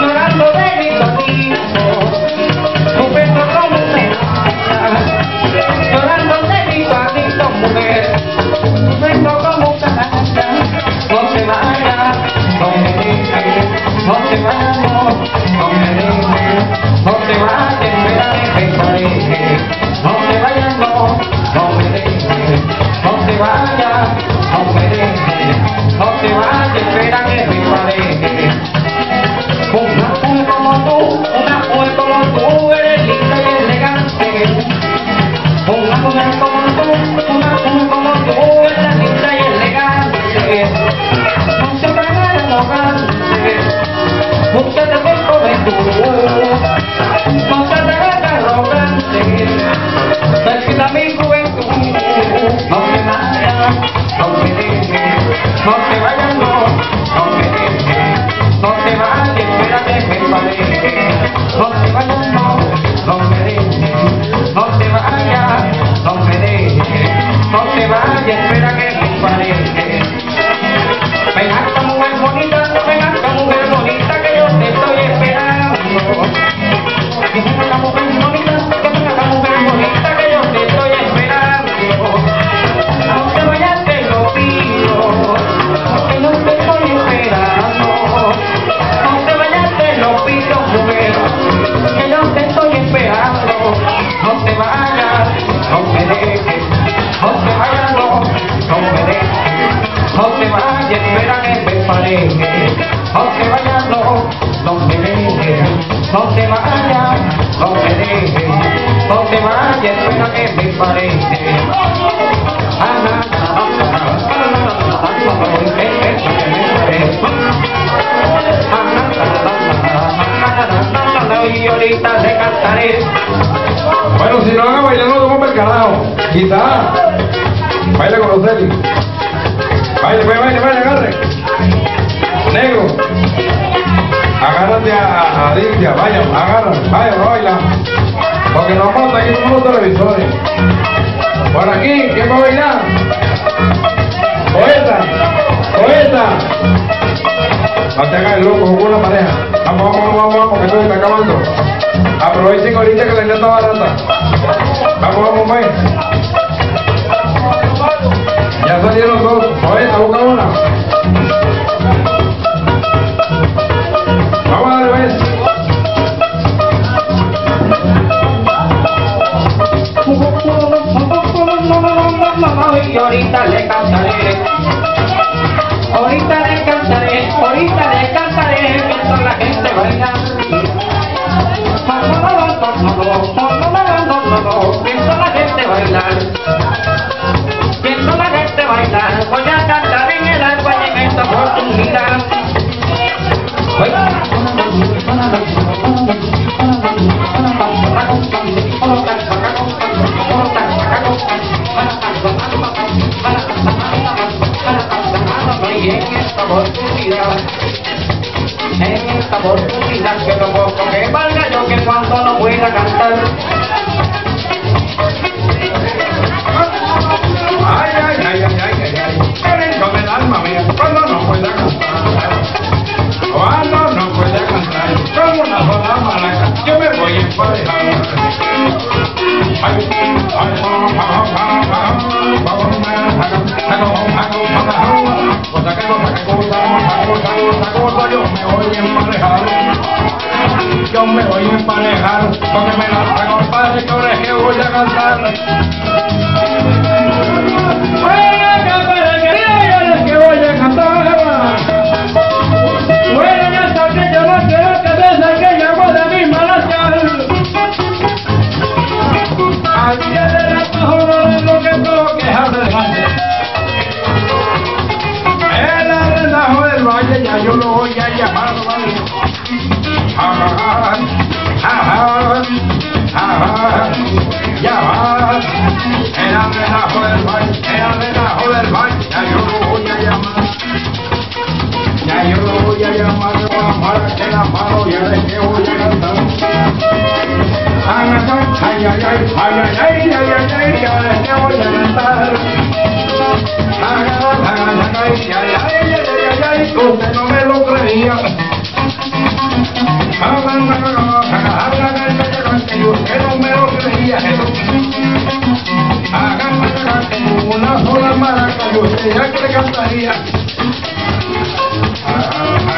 Llorando de mi solito, No te vayas, no, no me dejes, no te vayas, no me dejes, no te vayas, espera que me pareje. Una mujer como tú, una mujer como tú, eres linda y elegante. Una mujer como tú, una mujer como tú, eres linda y elegante. No se paga el arrogante, búscate por juventud. Que Bueno, si no van a bailar, no tomo el carajo. Quizá. Baila con los Celis. Baile, baile, baile, baile, agarre. Negro. Agárrate a, a Alicia, vaya, agarra, vaya, baila. Porque nos monta aquí con los televisores. Por aquí, ¿quién va a bailar? Poeta, poeta. No te hagas el loco, con una pareja. Vamos, vamos, vamos, vamos, que esto se está acabando. Aprovechen ahorita que la niña está barata. Vamos, vamos, ven. Oportunidad, en esta oportunidad que lo poco que valga yo que cuando no pueda cantar. Ay, ay, ay, ay, ay, ay, ay. Me da alma mía cuando no pueda cantar. Cuando no pueda cantar, con una sola maraca, yo me voy a emparejar. Ay, ay, ay, ay, cosa, yo me voy a emparejar. Yo me voy a emparejar, porque me la traigo al padre, que ahora es que voy a cantar. Usted no me lo creía. Que no me lo creía. Una sola maraca, yo ya que le cantaría.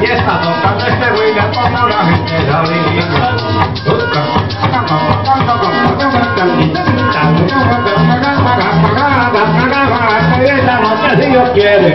Y está tocando este William como la la Esta y esta a la.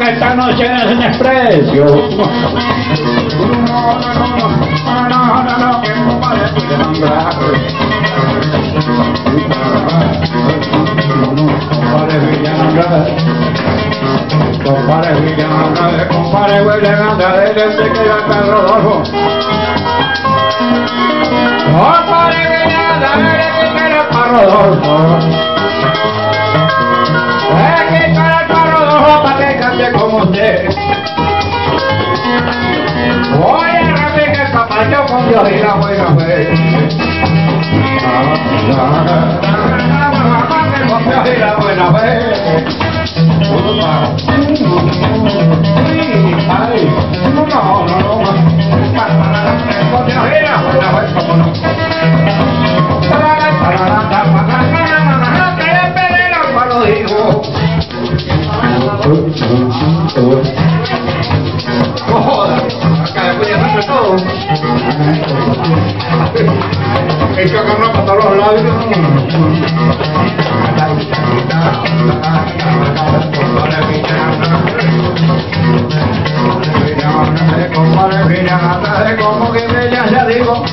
Esta noche es un desprecio. Compare William Andrade, compare William Andrade, desde que era Pedro Rodolfo. ¿Ah? Thank you. Que para como que con La buena. para los como que ya digo.